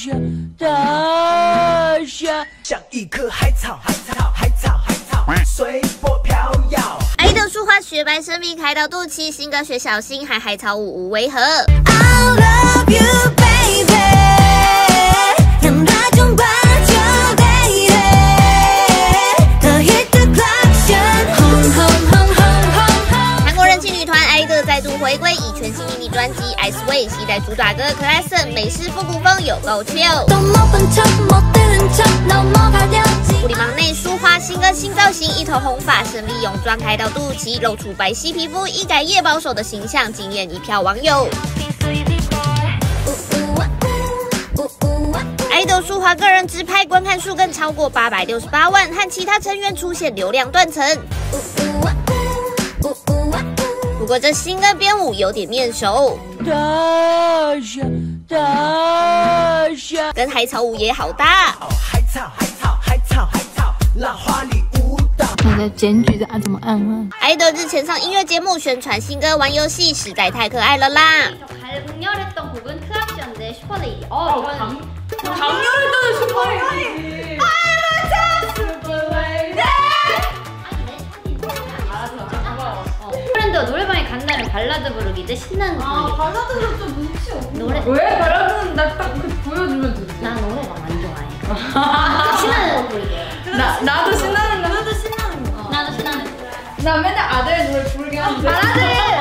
虾，大虾，像一棵海草，海草，海草，海草，随波飘摇。爱豆树花雪白生命开到肚脐，新歌学小新海海草舞无违和。玫瑰以全新迷你专辑 s way 期带主打歌 classic 美式复古风有够 chill 内舒花新歌新造型一头红发神秘泳装开到肚脐露出白皙皮肤一改夜保守的形象惊艳一票网友。爱豆舒华个人直拍观看数更超过八百六十八万和其他成员出现流量断层。我这新歌编舞有点面熟，大虾大虾，跟海草舞也好搭。海草海草海草海草，浪花里舞蹈。那个检举的按怎么按呢？爱豆日前上音乐节目宣传新歌，玩游戏实在太可爱了啦！哦，这个。 브랜드 노래방에 간다면 발라드 부르기 대 신나는 거 부르기. 발라드는 좀 눈치 없는 노래 왜 발라드는 나딱 보여주면 되지. 나 노래방 안 좋아해. 신나는 거 부르게. 나 나도 신나는 거. 나도 신나는 거. 나도 신나는 거. 나 맨날 아들 노래 부르게 하는데. 발라드.